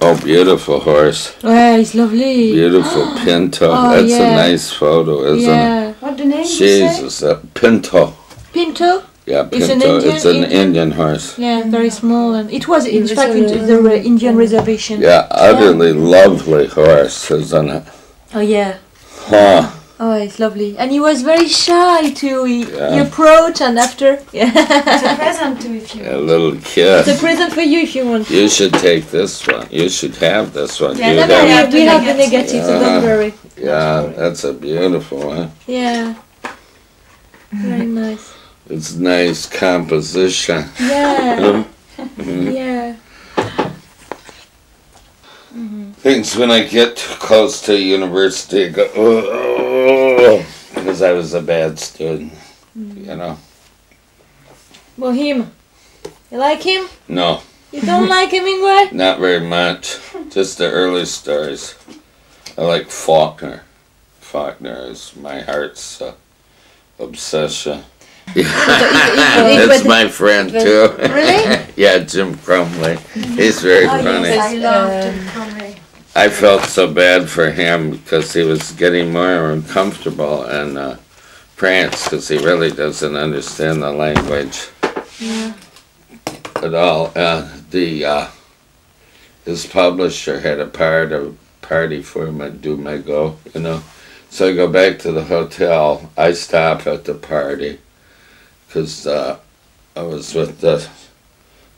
Oh, beautiful horse. Yeah, it's lovely. Beautiful Pinto. Oh, That's yeah. a nice photo, isn't it? yeah. What the name you say? Jesus, a Pinto. Pinto. Yeah, It's an Pinto. Indian- It's an Indian- Indian horse. Yeah, very small, and it was in It was fact a- it- the re- Indian reservation. Yeah, utterly lovely horse, isn't it? Oh yeah. Huh. Oh, it's lovely, and he was very shy too. He, he Yeah. approached, and after, Yeah. It's a yeah. present to if you. A little kiss. it's a present for you if you want. You should take this one. You should have this one. Yeah, You that we, have have- we have the negate. negative, so don't worry. yeah, that's a beautiful one. Yeah. Very nice. It's nice composition. Yeah. Mhm. Yeah. Things when I get too close to university, I go, oh, because I was a bad student, you know. Well, him. You like him? No, You don't like him, Hemingway? not very much. Just the early stories. I like Faulkner. Faulkner is my heart's uh, obsession. That's my friend too. Really? yeah, Jim Crumley. He's very Oh, funny. yes, I love Jim Conway. I felt so bad for him because he was getting more uncomfortable in uh, France because he really doesn't understand the language Yeah. at all. Uh, the uh, his publisher had a part of party for him at Deux Magots, you know. So I go back to the hotel. I stop at the party because uh, I was with the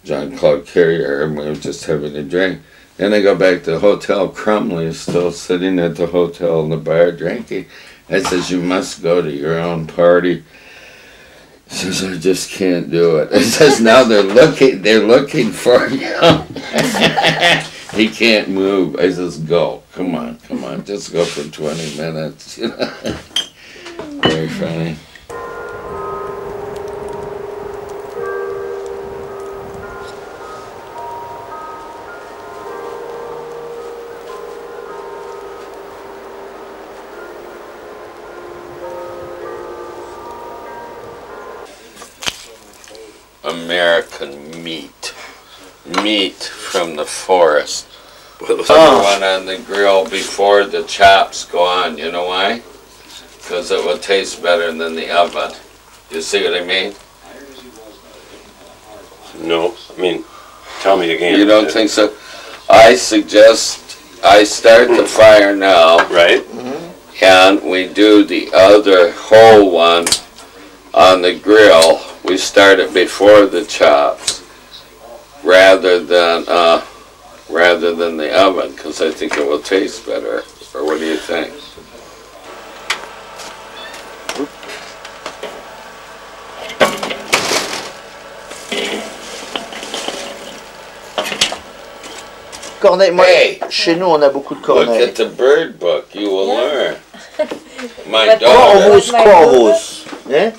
Jean-Claude Carrière and we were just having a drink. Then I go back to the hotel. Crumley is still sitting at the hotel in the bar drinking. I says, "You must go to your own party." He says, "I just can't do it." He says, "Now they're looking. They're looking for you." he can't move. I says, "Go. Come on. Come on. Just go for twenty minutes." You know. Very funny. American meat. Meat from the forest. Put one on the grill before the chops go on. You know why? Because it will taste better than the oven. You see what I mean? No, I mean, tell me again. You don't think so? I suggest I start the fire now Right? and we do the other whole one on the grill. We start it before the chops rather than uh, rather than the oven because I think it will taste better. Or what do you think? Corneille, moi, Hey! chez nous, on a beaucoup de cornets. Look at the bird book. You will learn. My But- daughter. Corvus, corvus. Eh?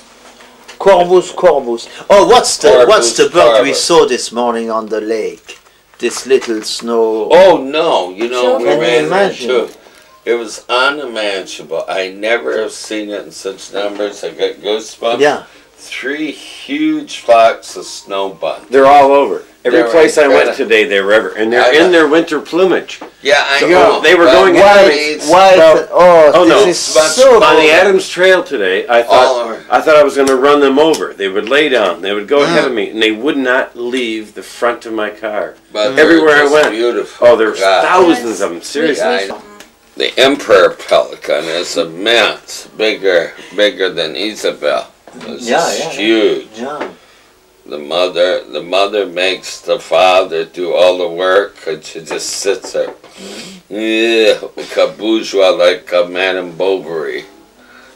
Corvus, corvus. Oh, what's the what's the Corvus, bird we corvus. saw this morning on the lake? This little snow. Oh no! You know we Can you ran imagine? into. It was unimaginable. I never have seen it in such numbers. I got goosebumps. Yeah. Three huge flocks of snow buns. They're all over. Every They're place I went today, they were ever, and they're know. in their winter plumage. Yeah, I So know. Oh, they were but going what at it me. means- White. Well, oh, oh, no. is so On the. Adams Trail today, I thought. I thought I was going to run them over. They would lay down. They would go ahead of me, and they would not leave the front of my car. But Everywhere I went. Beautiful. Oh, there's God. thousands of them. Seriously. Yeah, I- the emperor pelican is immense, bigger, bigger than Isabel. It's Yeah, just yeah, yeah. huge. Yeah. The mother, the mother makes the father do all the work, and she just sits there. Yeah, like a bourgeois, like a Madame Bovary.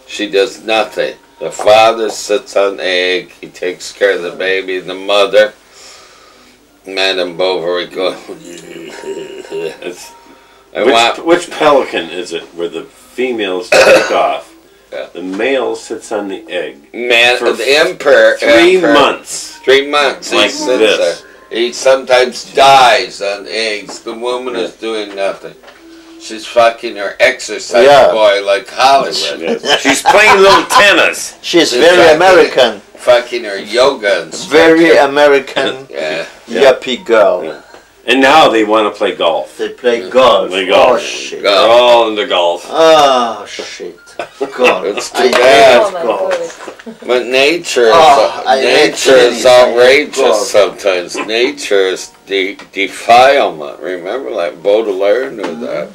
She does nothing. The father sits on the egg. He takes care of the baby. The mother, Madame Bovary, goes. Which, want which pelican is it where the females take off? Yeah. The male sits on the egg. man. for The emperor. Three emperor- months. Three months. Like he sits this. there. He sometimes dies on eggs. The woman is doing nothing. She's fucking her exercise Yeah. boy like Hollywood. Yes. She's playing little tennis. She's Exactly. very American. fucking her yoga and Very. American Yeah. Yeah. yuppie girl. And now they want to play golf. They play golf. They golf. Oh shit. Golf. They're all into golf. Oh shit. God. It's too I bad. Hate my golf. But nature is Oh, nature is tennis, I hate outrageous sometimes. Nature is de- defilement. Remember, like Baudelaire knew mm-hmm. that.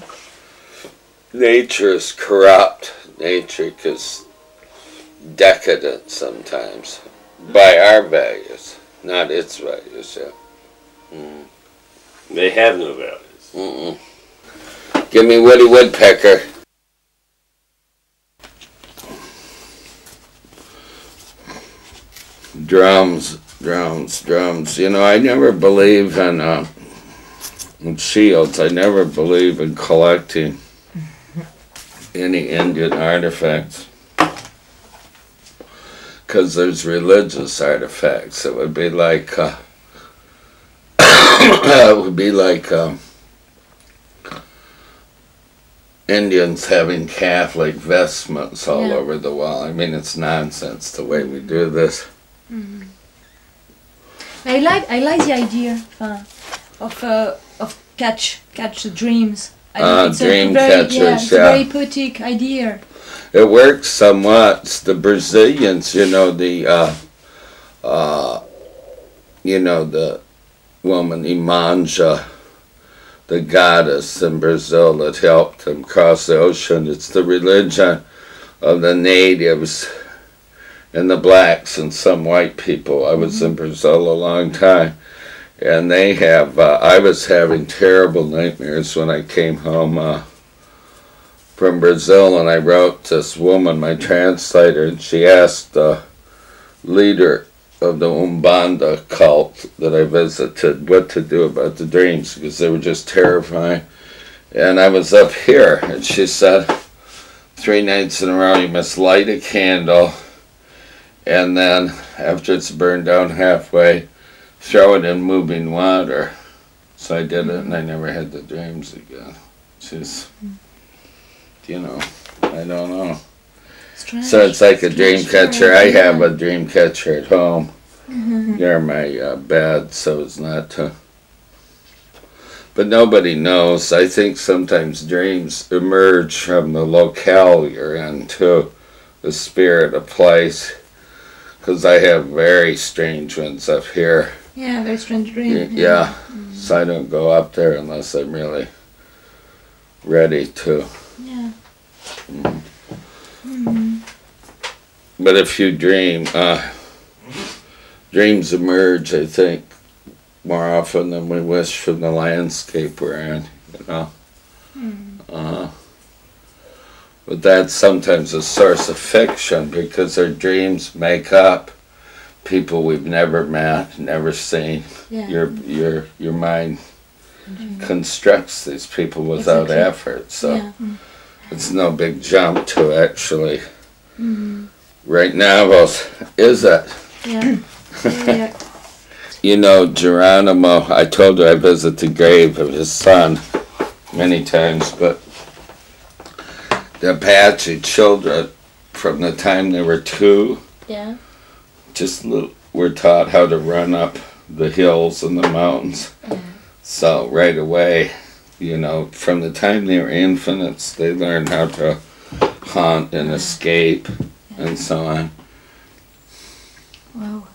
Nature is corrupt. Nature is decadent sometimes mm-hmm. by our values, not its values. Yeah. Mm. They have no values. Mm-mm. Give me Woody Woodpecker. Drums, drums, drums. You know, I never believe in, uh, in shields. I never believe in collecting any Indian artifacts. Because there's religious artifacts. It would be like, uh, it would be like, um, Indians having Catholic vestments all Yeah. over the wall. I mean, it's nonsense the way we do this. I like I like the idea uh, of uh, of catch catch the dreams. I it's dream a very, catchers, yeah, it's yeah. a very poetic idea. It works somewhat. It's the Brazilians, you know, the, uh, uh, you know, the woman Iemanjá, the goddess in Brazil that helped them cross the ocean. It's the religion of the natives and the blacks and some white people. I was in Brazil a long time. And they have, uh, I was having terrible nightmares when I came home. Uh, from Brazil, and I wrote this woman, my translator, and she asked the leader of the Umbanda cult that I visited what to do about the dreams because they were just terrifying. And I was up here, and she said, three nights in a row, you must light a candle, and then after it's burned down halfway, throw it in moving water. So I did it, and I never had the dreams again. She's you know, I don't know. Strange. So it's like a dream catcher. I have a dream catcher at home mm-hmm. near my uh, bed, so it's not. To, but nobody knows. I think sometimes dreams emerge from the locale you're in too, the spirit of place. Because I have very strange ones up here. Yeah, very strange dreams. dream. Yeah, mm-hmm. so I don't go up there unless I'm really ready to. Yeah. But if you dream, uh, dreams emerge, I think, more often than we wish from the landscape we're in, you know. Uh, but that's sometimes a source of fiction because our dreams make up people we've never met, never seen. Yeah. Your your your mind constructs these people without Exactly. effort, so yeah. it's no big jump to actually. Right now, well, is it? Yeah. yeah. You know, Geronimo, I told you I visit the grave of his son many times, but the Apache children, from the time they were two, Yeah. just were taught how to run up the hills and the mountains. So right away, you know, from the time they were infants, they learned how to hunt and escape and so on. Wow.